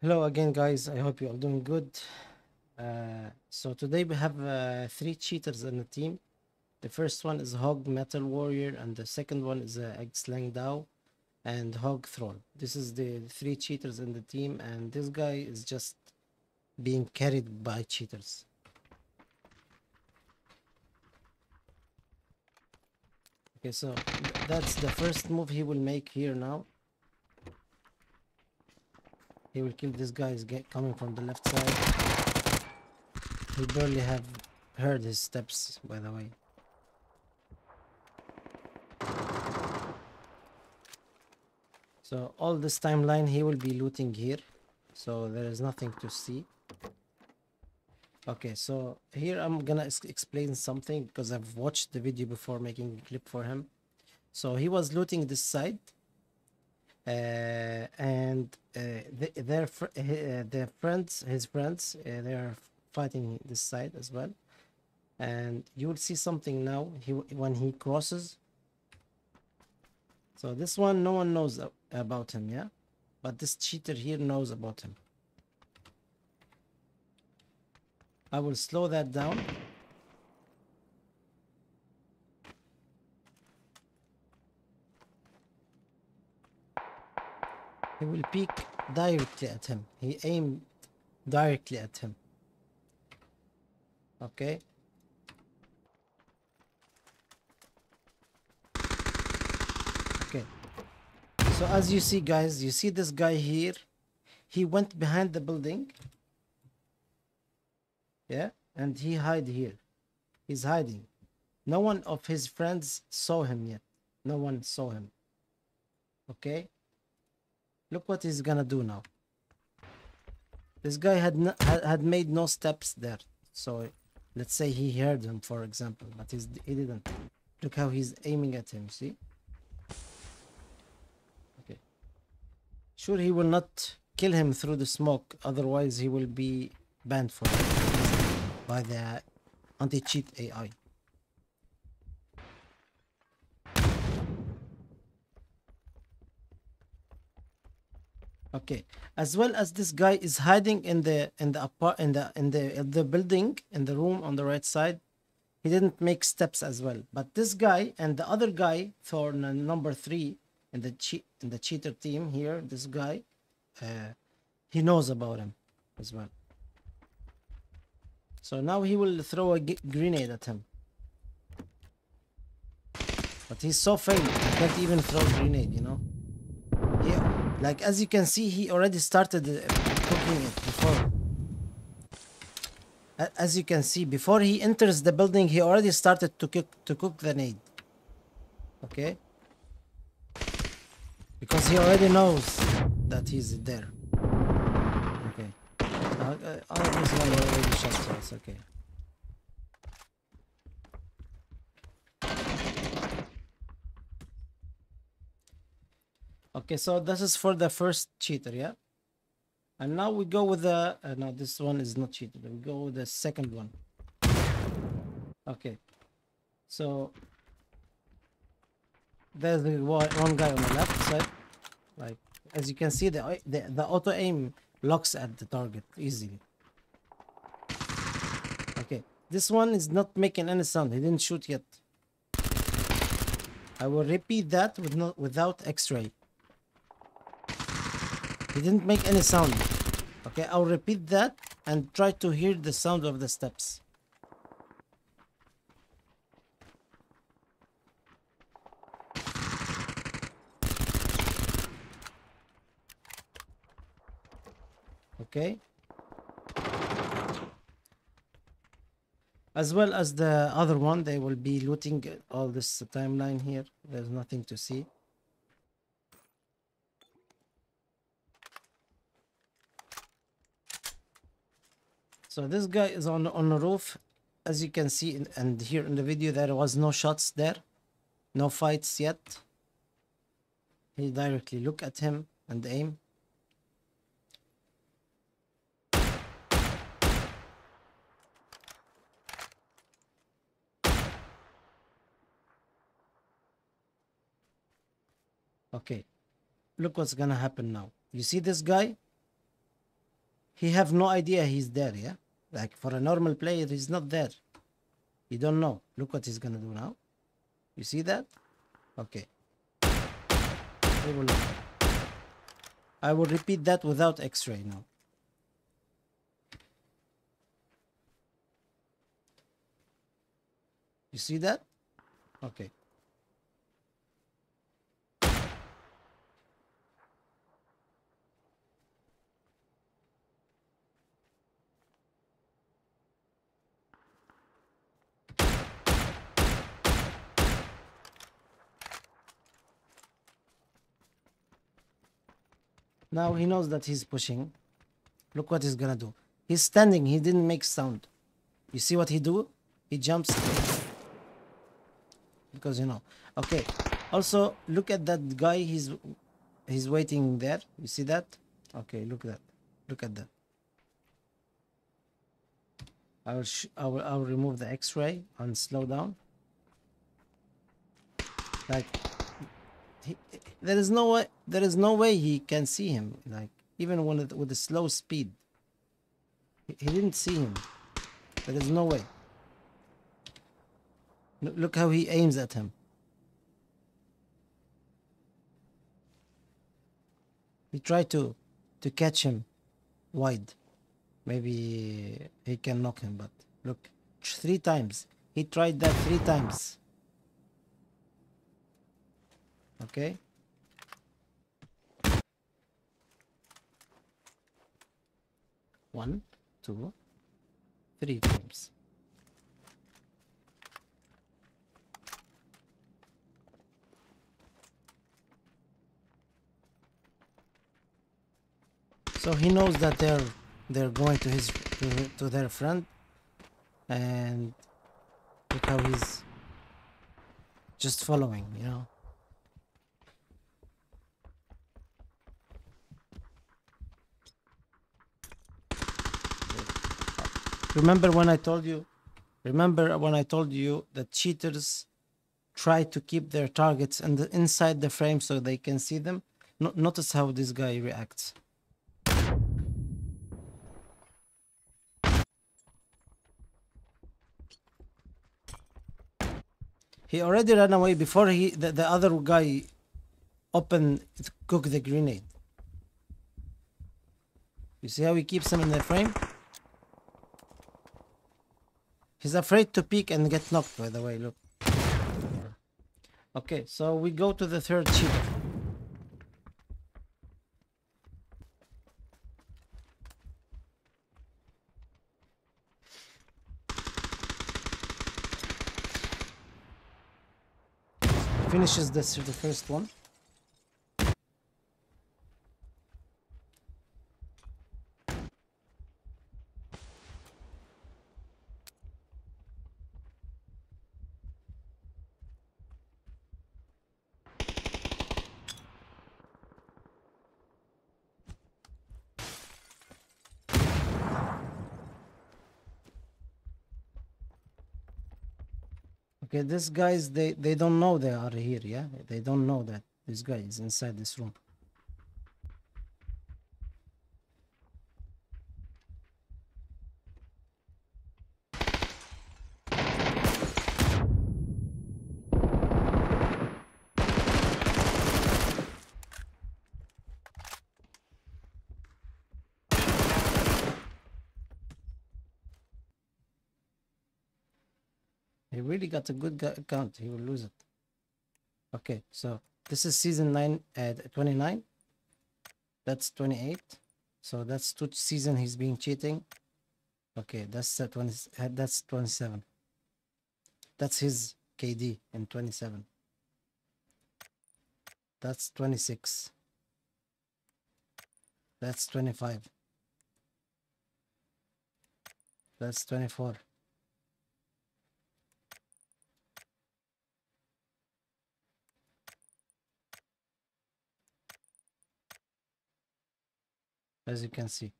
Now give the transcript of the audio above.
Hello again, guys. I hope you are doing good. Uh, so today we have uh, three cheaters in the team. The first one is Hog Metal Warrior, and the second one is uh, Slang Dao and Hog Thrall. This is the three cheaters in the team, and this guy is just being carried by cheaters. Okay, so th- that's the first move he will make here now. He will kill this guy is get coming from the left side. He barely have heard his steps, by the way. So all this timeline he will be looting here. So there is nothing to see. Okay, so here I'm gonna explain something because I've watched the video before making a clip for him. So he was looting this side and uh, th- their uh, their friends, his friends, uh, they are fighting this side as well. And you will see something now. He when he crosses. So this one, no one knows about him, yeah. But this cheater here knows about him. I will slow that down. He will peek directly at him. He aimed directly at him. Okay. Okay. So as you see guys, you see this guy here. He went behind the building. Yeah, and he hide here. He's hiding. No one of his friends saw him yet. No one saw him. Okay. Look what he's gonna do now. This guy had no, had, made no steps there. So let's say he heard him, for example, but he's, he didn't. Look how he's aiming at him. See? Okay. Sure, he will not kill him through the smoke. Otherwise, he will be banned for it by the anti-cheat AI. Okay, as well as this guy is hiding in the in the apart in the in the in the building in the room on the right side. He didn't make steps as well. But this guy and the other guy for number three in the cheat in the cheater team here, this guy, uh, he knows about him as well. So now he will throw a grenade at him. But he's so failed. He can't even throw a grenade, you know. Like as you can see, he already started uh, cooking it before. As you can see, before he enters the building, he already started to cook to cook the nade. Okay. Because he already knows that he's there. Okay. Uh, uh, oh, this one already shot, it's okay. Okay, so this is for the first cheater, yeah? And now we go with the, uh, no, this one is not cheater. We go with the second one. Okay. So, there's the one guy on the left side. Like, as you can see, the, the, the auto aim locks at the target easily. Okay, this one is not making any sound. He didn't shoot yet. I will repeat that with no, without X-ray. He didn't make any sound. Okay, I'll repeat that and try to hear the sound of the steps. Okay. As well as the other one, they will be looting all this timeline here. There's nothing to see. So this guy is on on the roof, as you can see, in, and here in the video there was no shots there, no fights yet. He directly look at him and aim. Okay, look what's gonna happen now. You see this guy? he have no idea he's there, yeah? Like for a normal player, he's not there. You don't know. Look what he's gonna do now. You see that? Okay. I will repeat that without x-ray now. You see that? Okay. Now he knows that he's pushing. Look what he's gonna do. He's standing, he didn't make sound. You see what he do? He jumps. Because you know. Okay. Also, look at that guy. He's he's waiting there. You see that? Okay, look at that. Look at that. I will I will I will remove the X-ray and slow down. Like he, there is no way there is no way he can see him. Like even when it, with a slow speed. He, he didn't see him. There is no way. Look look how he aims at him. He tried to to catch him wide. Maybe he can knock him, but look, three times. He tried that three times. Okay. One, two, three times. So he knows that they're they're going to his to, to their friend, and look how he's just following, you know. Remember when I told you? Remember when I told you that cheaters try to keep their targets and the, inside the frame so they can see them? No, notice how this guy reacts. He already ran away before he the, the other guy opened cook the grenade. You see how he keeps him in the frame? He's afraid to peek and get knocked, by the way, look. Okay, so we go to the third cheater. Finishes this the first one. Okay, these guys they they don't know they are here, yeah? They don't know that this guy is inside this room. He really got a good gu- count. He will lose it. Okay, so this is season 9 at 29. That's 28. So that's two season he's been cheating. Okay, that's uh, 20 uh, that's 27. That's his KD in 27. That's 26. That's 25. That's 24. As you can see